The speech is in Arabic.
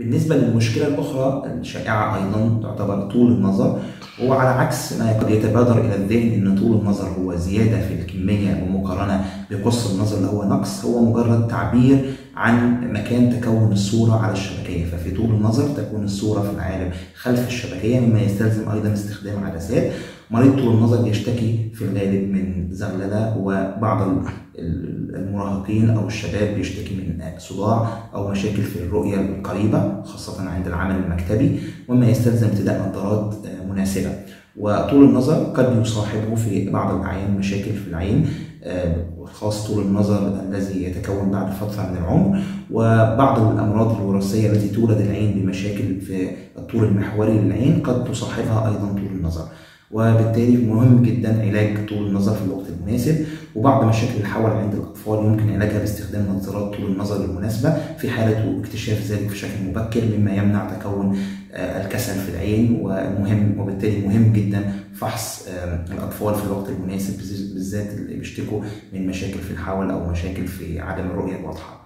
بالنسبة للمشكلة الأخرى الشائعة أيضا تعتبر طول النظر هو على عكس ما قد يتبادر إلى الذهن أن طول النظر هو زيادة في الكمية ومقارنة بقصر النظر اللي هو نقص هو مجرد تعبير عن مكان تكون الصورة على الشبكية. ففي طول النظر تكون الصورة في العالم خلف الشبكية مما يستلزم أيضا استخدام عدسات. مريض طول النظر يشتكي في الغالب من زغللة وبعض المراهقين أو الشباب بيشتكي من صداع أو مشاكل في الرؤية القريبة خاصة عند العمل المكتبي وما يستلزم ارتداء نظارات مناسبة. وطول النظر قد يصاحبه في بعض الأعيان مشاكل في العين خاص طول النظر الذي يتكون بعد فترة من العمر. وبعض الأمراض الوراثية التي تولد العين بمشاكل في الطول المحوري للعين قد تصاحبها أيضا طول النظر. وبالتالي مهم جدا علاج طول النظر في الوقت المناسب وبعض مشاكل الحول عند الأطفال يمكن علاجها باستخدام نظارات طول النظر المناسبة في حالة اكتشاف ذلك بشكل مبكر مما يمنع تكون الكسل في العين ومهم وبالتالي مهم جدا فحص الأطفال في الوقت المناسب بالذات اللي بيشتكوا من مشاكل في الحول أو مشاكل في عدم الرؤية الواضحة.